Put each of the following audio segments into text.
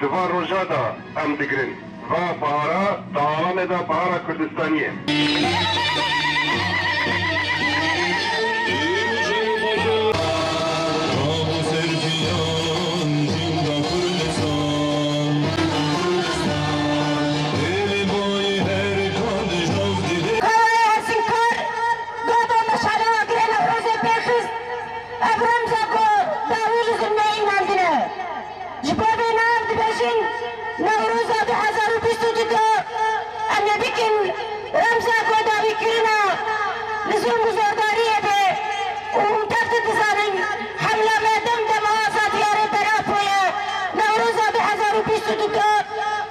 Diva roja da em digirin. Va bahara dağlanê da bahara Ebram zako bikin Remza Koda Bikirina Lüzum Zordariye de Umum Tefti Tizanin Hamla Medem de Mağaza Diyarı Terapoya Nevruz'a 2022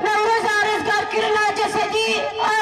Nevruz'a Rezgar Kirina Cesedi Ay